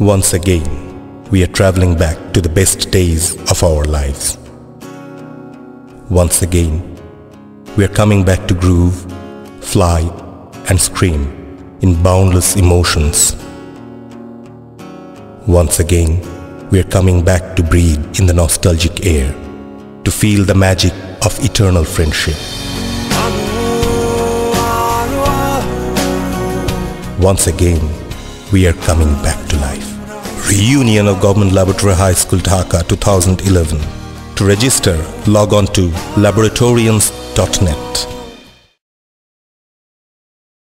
Once again, we are traveling back to the best days of our lives. Once again, we are coming back to groove, fly, and scream in boundless emotions. Once again, we are coming back to breathe in the nostalgic air, to feel the magic of eternal friendship. Once again, we are coming back to life. Reunion of Government Laboratory High School Dhaka 2011. To register, log on to laboratorians.net.